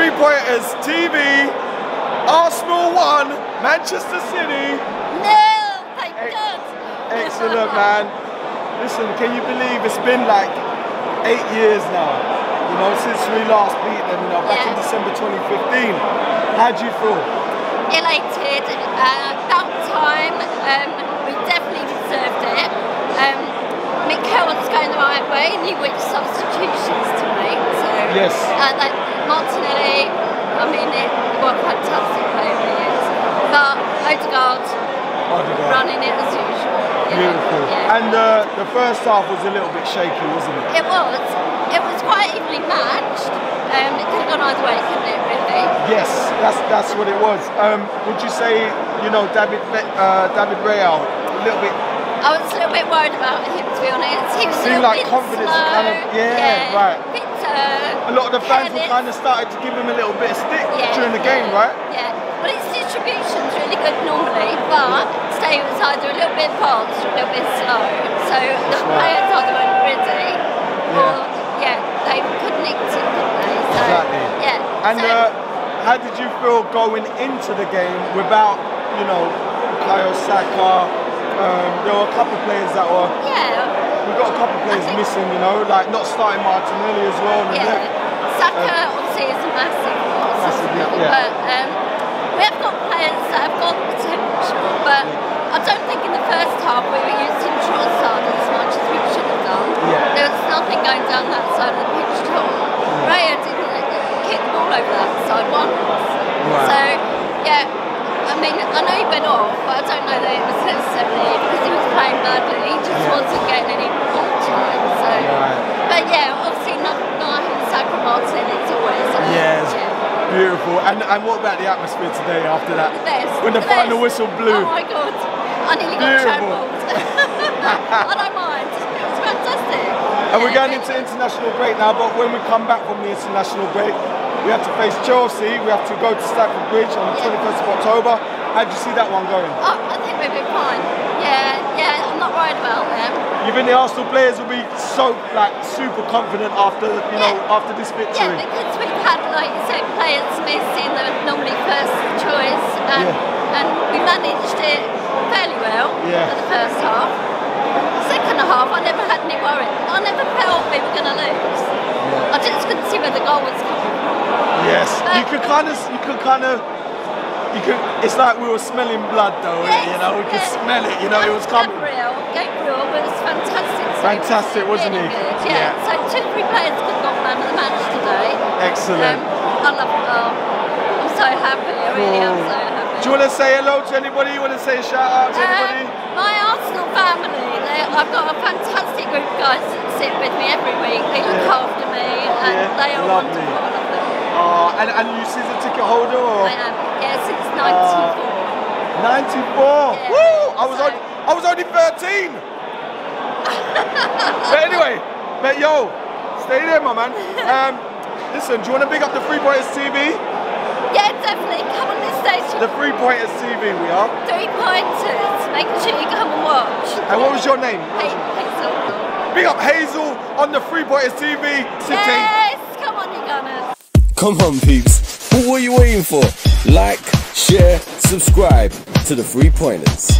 Three Pointers TV, Arsenal 1, Manchester City. No, thank Ex- God. Excellent, man. Listen, can you believe it's been like eight years now? You know, since we last beat them, you know, back in December 2015. How do you feel? Elated. Uh, about time. Um, we definitely deserved it. Um, Mikel's going the right way. Knew which substitutions to make. So Yes. Uh, Martinelli. I mean, it, what a fantastic player he is. But Odegaard Odegaard. running it as usual. know. Beautiful. Yeah. And uh, the first half was a little bit shaky, wasn't it? It was. It was quite evenly matched. Um, it could have gone either way, couldn't it, really? Yes, that's that's what it was. Um, would you say, you know, David uh, David Raya, a little bit I was a little bit worried about him, to be honest. He was a Seemed little like bit confidence slow. kind of- yeah, right. Bit, uh, a lot of the fans were kind of started to give him a little bit of stick yeah, during the yeah, game, right? Yeah. Well, his distribution's really good normally, but today was either a little bit fast or a little bit slow. So the right. players either weren't ready, or yeah, they couldn't nick it, couldn't they? So, Exactly. Yeah. And so, uh, how did you feel going into the game without, you know, Kayo Saka? Um, there were a couple of players that were. yeah. We got a couple of players missing, you know, like not starting Martinelli as well. Yeah, Saka obviously is a massive loss, Massive, yeah. but um, we have got players that have got potential, but I don't think in the first half we were using Trossard as much as we should have done. Yeah. There was nothing going down that side of the pitch at all. Raya didn't kick the ball over that side once. So, yeah, I mean, I know he went off, but I don't know that it was necessarily because he was playing badly. He just Yeah. wasn't getting any ball time. So, Right. but yeah, obviously not, not having Saka Martin is always uh, Yes. yeah. Beautiful. And and what about the atmosphere today after that? The best. When the, the final best. whistle blew. Oh my god, I nearly got Beautiful. trampled. I don't mind. It's fantastic. And we're going into international break now, but when we come back from the international break, we have to face Chelsea. We have to go to Stamford Bridge on the Yeah. 21st of October. How do you see that one going? Oh, I think we'll be fine. Yeah, yeah, I'm not worried about them. You think the Arsenal players will be so like super confident after you know after this victory. Yeah, because we've had, like you players missing that are normally first choice, and, Yeah. and we managed it fairly well Yeah. for the first half. Second half, I never had any worry. I never felt we were going to lose. I just couldn't see where the goal was coming from. Yes, But- you could kind of, you could kind of, you could. It's like we were smelling blood, though. Yes, You know, we could smell it. You know, it was coming. Gabriel, Gabriel was fantastic. Fantastic, wasn't really he? Good. Yeah. Yeah. So two, three players could got man of the match today. Excellent. Um, I love. Oh, I'm so happy. I really am so happy. Do you want to say hello to anybody? You want to say a shout out to anybody? Um, my Arsenal family, they, I've got a fantastic group of guys that sit with me every week. They look Yeah. after me and Yeah, they are lovely. wonderful. I love them. Oh, and, and you season ticket holder or I am, yeah, since 94. 94? Yeah, Woo! I was so- only, I was only 13. but anyway, but yo, stay there, my man. Um, listen, do you want to big up the Free Pointers TV? yeah, definitely. Come on station. The Three Pointers TV, we are. Three pointers. Make sure you come and watch. And what was your name? Hey, Hazel. Big up Hazel on the Free Pointers TV. City. Yes, come on, you gunners. Come on, peeps. What were you waiting for? Like, share, subscribe to the Three Pointers.